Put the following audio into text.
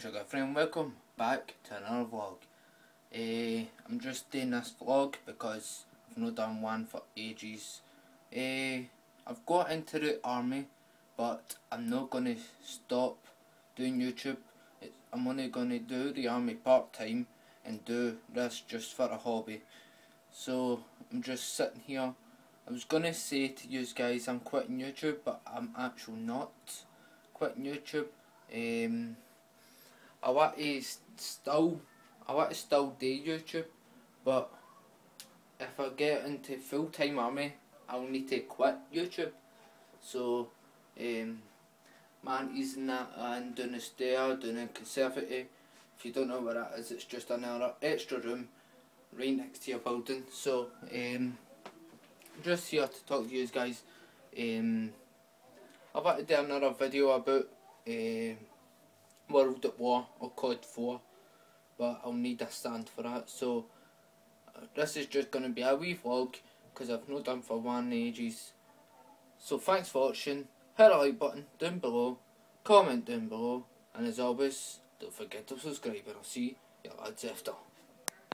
Sugar friend, welcome back to another vlog. Uh, I'm just doing this vlog because I've not done one for ages. Uh, I've got into the army, but I'm not to stop doing YouTube. I'm only to do the army part time and do this just for a hobby. So I'm just sitting here. I was to say to you guys I'm quitting YouTube, but I'm actually not quitting YouTube. Um, I want to still, I want to still do YouTube, but if I get into full time army, I'll need to quit YouTube. So, um, man, using that and doing the stair, doing a conservatory. If you don't know what that is, it's just another extra room right next to your building. So, um, just here to talk to you guys. Um, I want to do another video about. Uh, World at War or COD 4 but I'll need a stand for that. So this is just going to be a wee vlog because I've not done for one ages. So thanks for watching. Hit the like button down below comment down below and as always don't forget to subscribe and I'll see you lads after